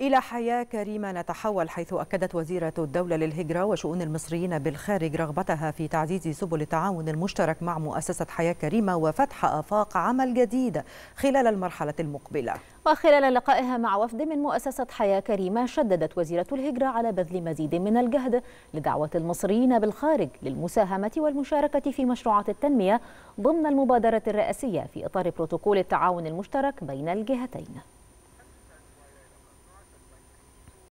إلى حياة كريمة نتحول حيث أكدت وزيرة الدولة للهجرة وشؤون المصريين بالخارج رغبتها في تعزيز سبل التعاون المشترك مع مؤسسة حياة كريمة وفتح آفاق عمل جديدة خلال المرحلة المقبلة. وخلال لقائها مع وفد من مؤسسة حياة كريمة شددت وزيرة الهجرة على بذل مزيد من الجهد لدعوة المصريين بالخارج للمساهمة والمشاركة في مشروعات التنمية ضمن المبادرة الرئاسية في إطار بروتوكول التعاون المشترك بين الجهتين.